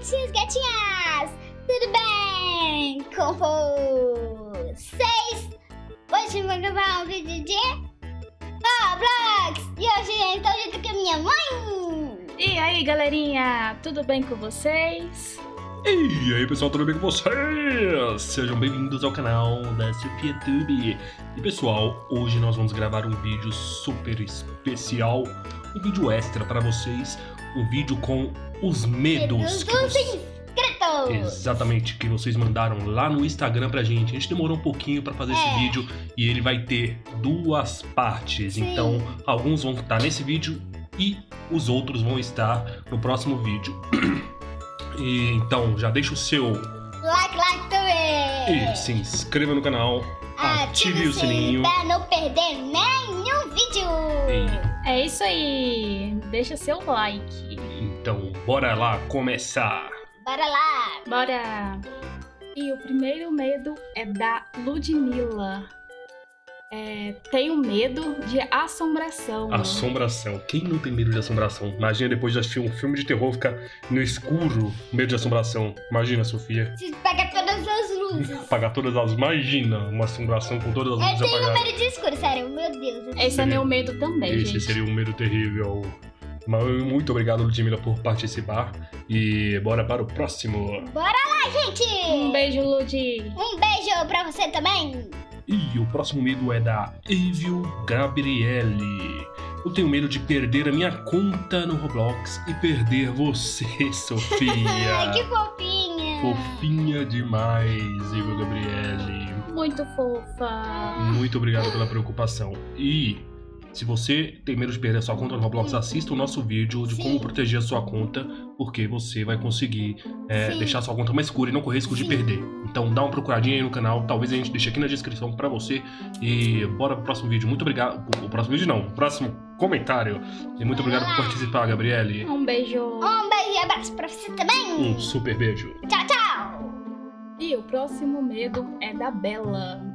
gatinhos, gatinhas! Tudo bem com vocês? Hoje vou gravar um vídeo de Roblox! E hoje eu estou junto com a minha mãe! E aí, galerinha, tudo bem com vocês? E aí pessoal, tudo bem com vocês? Sejam bem-vindos ao canal da YouTube. E pessoal, hoje nós vamos gravar um vídeo super especial, um vídeo extra para vocês, um vídeo com os medos que dos você... Exatamente, que vocês mandaram lá no Instagram pra gente. A gente demorou um pouquinho pra fazer esse É. vídeo e ele vai ter duas partes. Sim. Então, alguns vão estar nesse vídeo e os outros vão estar no próximo vídeo. E, então, já deixa o seu Like, like também! e se inscreva no canal, ative o sininho. para não perder nenhum vídeo! E, É isso aí, deixa seu like. Então, bora lá começar. Bora lá! Bora! E o primeiro medo é da Ludmilla. É, tenho medo de assombração. Assombração. Quem não tem medo de assombração? Imagina depois de assistir um filme de terror ficar no escuro, medo de assombração. Imagina, Sofia. Se pega todas as luzes. Apagar todas as. Imagina uma assombração com todas as Eu luzes tenho apagadas. medo de escuro, sério. Meu Deus. eu Esse é meu medo também, Esse gente. seria um medo terrível. Muito obrigado, Ludmilla, por participar. E bora para o próximo. Bora lá, gente! Um beijo, Ludi. Um beijo pra você também. E o próximo medo é da Evil Gabriele. Eu tenho medo de perder a minha conta no Roblox e perder você, Sofia. Ai, que fofinha. Fofinha demais, Evil Gabriele. Muito fofa. Muito obrigado pela preocupação. E se você tem medo de perder a sua conta no Roblox, assista o nosso vídeo de Sim. como proteger a sua conta, porque você vai conseguir é, deixar a sua conta mais segura e não correr risco de Sim. perder. Então dá uma procuradinha aí no canal, talvez a gente deixe aqui na descrição pra você. E bora pro próximo vídeo. Muito obrigado. O próximo vídeo não, o próximo comentário. E muito obrigado por participar, Gabriele. Um beijo. Um beijo e abraço pra você também. Um super beijo. Tchau, tchau. E o próximo medo é da Bela.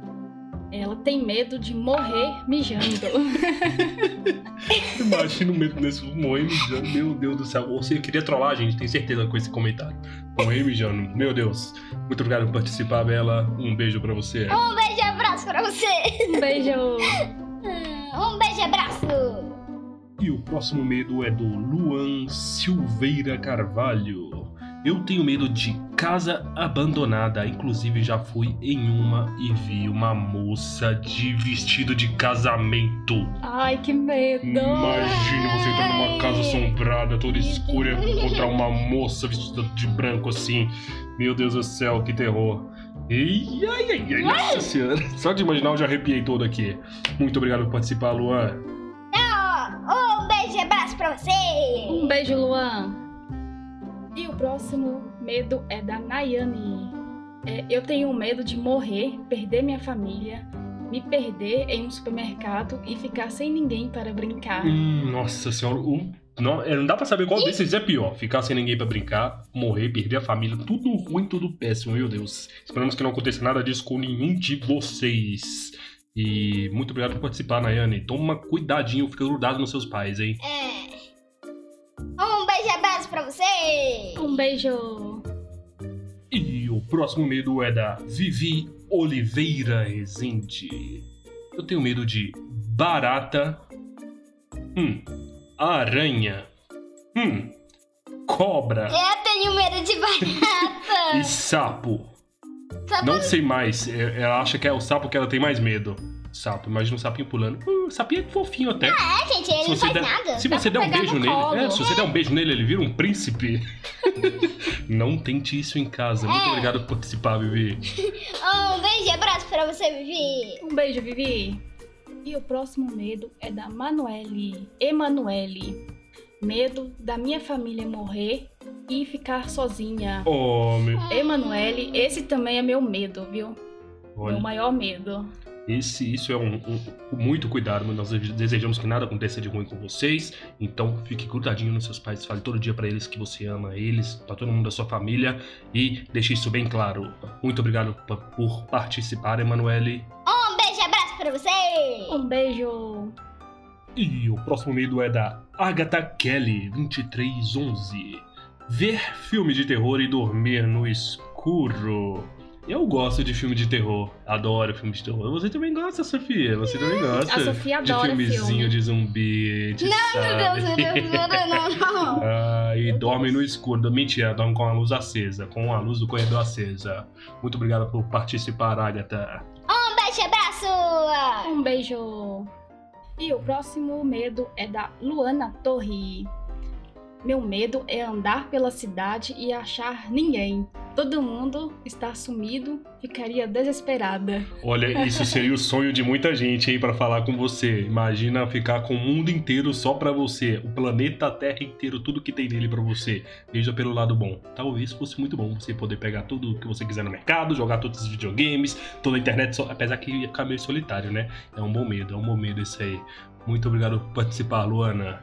Ela tem medo de morrer mijando. Imagina o medo desse morrer mijando. Meu Deus do céu. Você queria trollar a gente, tenho certeza com esse comentário. Morrer mijando. Meu Deus. Muito obrigado por participar, Bela. Um beijo pra você. Um beijo e abraço pra você. Um beijo. Um beijo e abraço. E o próximo medo é do Luan Silveira Carvalho. Eu tenho medo de casa abandonada. Inclusive, já fui em uma e vi uma moça de vestido de casamento. Ai, que medo. Imagine você entrar numa casa assombrada, toda escura, e encontrar uma moça vestida de branco assim. Meu Deus do céu, que terror. E ai, ai, ai, nossa senhora. Só de imaginar eu já arrepiei todo aqui. Muito obrigado por participar, Luan. Tchau. Um beijo e abraço pra você. Um beijo, Luan. E o próximo medo é da Nayane. É, eu tenho medo de morrer, perder minha família, me perder em um supermercado e ficar sem ninguém para brincar. Hum, nossa senhora. o- não, é, não dá pra saber qual desses é pior. Ficar sem ninguém pra brincar, morrer, perder a família. Tudo ruim, tudo péssimo, meu Deus. Esperamos que não aconteça nada disso com nenhum de vocês. E muito obrigado por participar, Nayane. Toma cuidadinho, fica grudado nos seus pais, hein? É. Um beijo e. Um beijo. E o próximo medo é da Vivi Oliveira Rezende. Eu tenho medo de barata, hum, aranha, hum, cobra Eu tenho medo de e barata. sapo. Só Não sei mais, é- ela acha que é o sapo que ela tem mais medo. Sapo, imagina um sapinho pulando. Uh, o sapinho é fofinho até. É, gente, ele não faz der- nada. Se você der um beijo nele, colo. é, se você der um beijo nele, ele vira um príncipe. Não tente isso em casa. Muito É. obrigado por participar, Vivi. Um beijo e abraço pra você, Vivi. Um beijo, Vivi. E o próximo medo é da Manuele. Emanuele. Medo da minha família morrer e ficar sozinha. Oh, meu. Emanuele, esse também é meu medo, viu? Meu Olha, maior medo. Esse, isso é um, um- muito cuidado. mas Nós desejamos que nada aconteça de ruim com vocês. Então, fique grudadinho nos seus pais. Fale todo dia pra eles que você ama eles, pra todo mundo da sua família. E deixe isso bem claro. Muito obrigado por participar, Emanuele. Um beijo e abraço pra você. Um beijo. E o próximo medo é da Agatha Kelly, 2311. Ver filme de terror e dormir no escuro. Eu gosto de filme de terror. Adoro filme de terror. Você também gosta, Sofia? Você também gosta? A Sofia de adora filmezinho filme. de zumbi. De Meu Deus, meu Deus, meu Deus, não, não. Ah, e dorme no escuro. Mentira, dorme com a luz acesa, com a luz do corredor acesa. Muito obrigado por participar, Agatha. Um beijo, abraço! Um beijo. E o próximo medo é da Luana Torre. Meu medo é andar pela cidade e achar ninguém. Todo mundo está sumido, ficaria desesperada. Olha, isso seria o sonho de muita gente, hein, pra falar com você. Imagina ficar com o mundo inteiro só pra você, o planeta Terra inteiro, tudo que tem nele pra você. Veja pelo lado bom. Talvez fosse muito bom você poder pegar tudo que você quiser no mercado, jogar todos os videogames, toda a internet, só- apesar que ia ficar meio solitário, né? É um bom medo, é um bom medo isso aí. Muito obrigado por participar, Luana.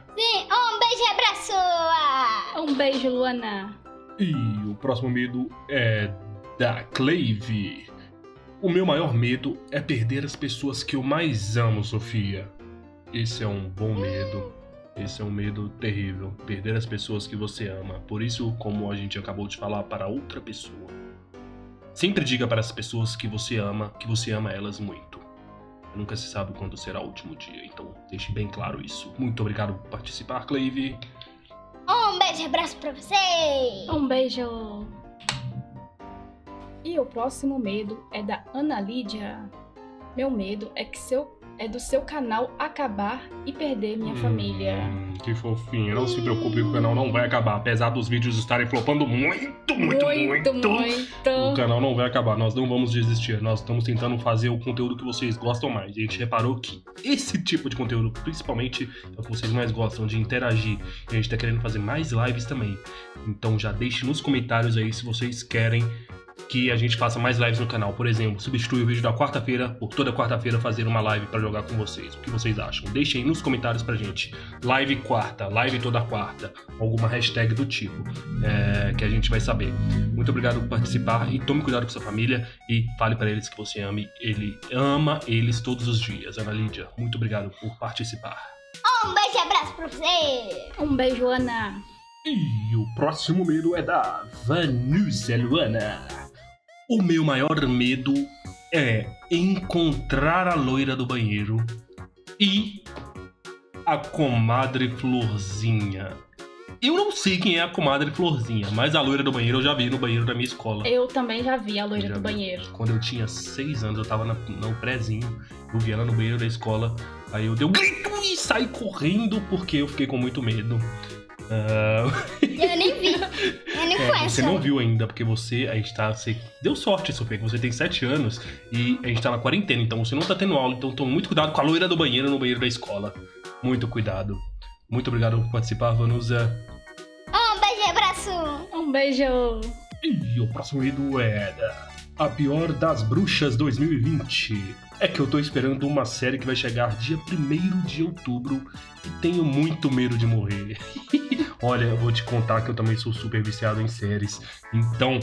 Um beijo, Luana. E o próximo medo é da Clave. O meu maior medo é perder as pessoas que eu mais amo, Sofia. Esse é um bom medo. Esse é um medo terrível. Perder as pessoas que você ama. Por isso, como a gente acabou de falar para outra pessoa, sempre diga para as pessoas que você ama que você ama elas muito. Nunca se sabe quando será o último dia, então deixe bem claro isso. Muito obrigado por participar, Clave. Um beijo, abraço pra você! Um beijo. E o próximo medo é da Ana Lídia. Meu medo é que seu é do seu canal acabar e perder minha família. Hum, que fofinho. Não se preocupe, o canal não vai acabar. Apesar dos vídeos estarem flopando muito, muito, muito. muito. O canal não vai acabar. Nós não vamos desistir. Nós estamos tentando fazer o conteúdo que vocês gostam mais. A gente reparou que esse tipo de conteúdo, principalmente, é o que vocês mais gostam, de interagir. E a gente tá querendo fazer mais lives também. Então já deixe nos comentários aí se vocês querem que a gente faça mais lives no canal. Por exemplo, substituir o vídeo da quarta-feira por toda quarta-feira fazer uma live pra jogar com vocês. O que vocês acham? Deixem aí nos comentários pra gente. Live quarta, live toda quarta, alguma hashtag do tipo, é, que a gente vai saber. Muito obrigado por participar e tome cuidado com sua família e fale pra eles que você ame, ele ama eles todos os dias. Ana Lídia, muito obrigado por participar. Um beijo, abraço pra você! Um beijo, Ana. E o próximo medo é da Vanusa Luana. O meu maior medo é encontrar a loira do banheiro e a comadre Florzinha. Eu não sei quem é a comadre Florzinha, mas a loira do banheiro eu já vi no banheiro da minha escola. Eu também já vi a loira do vi. banheiro. Quando eu tinha seis anos, eu tava na, no prézinho, eu vi ela no banheiro da escola, aí eu dei um grito e saí correndo porque eu fiquei com muito medo. Ah, Eu nem vi. Eu nem É, conheço. você não viu ainda, porque você, a gente tá. Você deu sorte, Sofia, que você tem 7 anos e a gente tá na quarentena, então você não tá tendo aula, então tome muito cuidado com a loira do banheiro no banheiro da escola. Muito cuidado. Muito obrigado por participar, Vanusa. Um beijo, abraço! Um beijo. E o próximo medo é da A Pior das Bruxas 2020. É que eu tô esperando uma série que vai chegar dia 1 de outubro e tenho muito medo de morrer. Olha, eu vou te contar que eu também sou super viciado em séries. Então,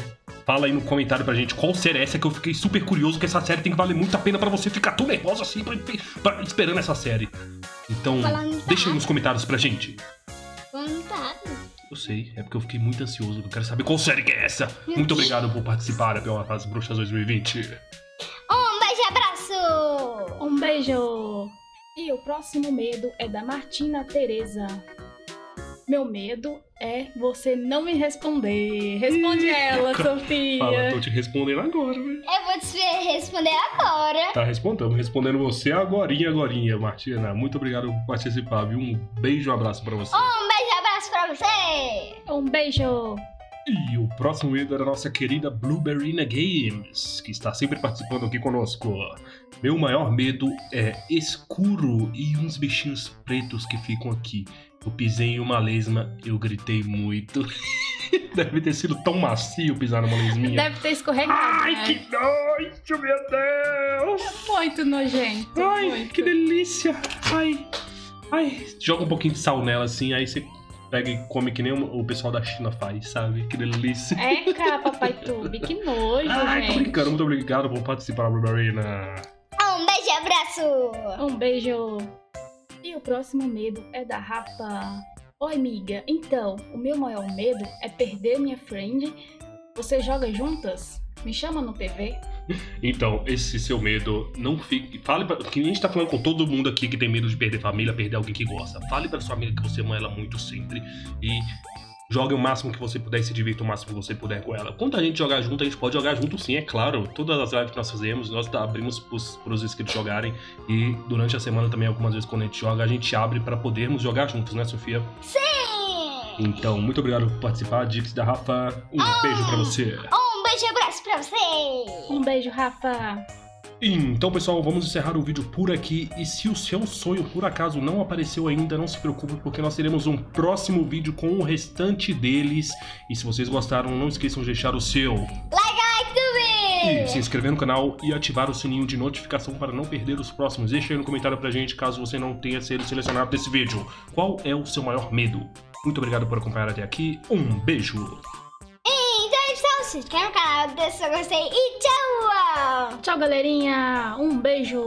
fala aí no comentário pra gente qual série é essa que eu fiquei super curioso, que essa série tem que valer muito a pena pra você ficar tão nervoso assim pra, pra- esperando essa série. Então, deixa aí nos comentários pra gente. Eu sei, é porque eu fiquei muito ansioso. Eu quero saber qual série que é essa. Muito obrigado por participar da Pior das Bruxas 2020. Um beijo, abraço! Um beijo. E o próximo medo é da Martina Teresa. Meu medo é você não me responder. Responde ela, Fala, Sofia. tô te respondendo agora, velho. Eu vou te responder agora. Tá respondendo, respondendo você agorinha, agorinha, Martina. Muito obrigado por participar, viu? Um beijo e um abraço pra você. Um beijo, abraço pra você! Um beijo. E o próximo medo é da nossa querida Blueberryna Games, que está sempre participando aqui conosco. Meu maior medo é escuro e uns bichinhos pretos que ficam aqui. Eu pisei em uma lesma, eu gritei muito. Deve ter sido tão macio pisar numa lesminha. Deve ter escorregado. Ai, né? que nojo, meu Deus! Muito nojento. Ai, muito. que delícia! Ai, ai. Joga um pouquinho de sal nela assim, aí você pega e come que nem o pessoal da China faz, sabe? Que delícia. É, cara, papai Tube. Que nojo, Ai, tô gente. brincando, muito obrigado por participar da Blueberryna. Um beijo, abraço! Um beijo. E o próximo medo é da Rafa. Oi, amiga. Então, o meu maior medo é perder minha friend. Você joga juntas? Me chama no PV? Então, esse seu medo, não fique. Fale pra. Que a gente tá falando com todo mundo aqui que tem medo de perder família, perder alguém que gosta. Fale pra sua amiga que você ama ela muito sempre e jogue o máximo que você puder e se divirta o máximo que você puder com ela. Quanto a gente jogar junto, a gente pode jogar junto sim, é claro. Todas as lives que nós fazemos, nós abrimos pros, pros inscritos jogarem. E durante a semana também, algumas vezes quando a gente joga, a gente abre pra podermos jogar juntos, né, Sofia? Sim! Então, muito obrigado por participar. Dix da Rafa, um beijo pra você. Um beijo e abraço pra você! Um beijo, Rafa. Então, pessoal, vamos encerrar o vídeo por aqui. E se o seu sonho por acaso não apareceu ainda, não se preocupe, porque nós teremos um próximo vídeo com o restante deles. E se vocês gostaram, não esqueçam de deixar o seu Like e se inscrever no canal e ativar o sininho de notificação para não perder os próximos. Deixa aí no comentário pra gente caso você não tenha sido selecionado desse vídeo. Qual é o seu maior medo? Muito obrigado por acompanhar até aqui. Um beijo! Se inscreve no canal, deixa seu gostei e tchau! Tchau, galerinha. Um beijo.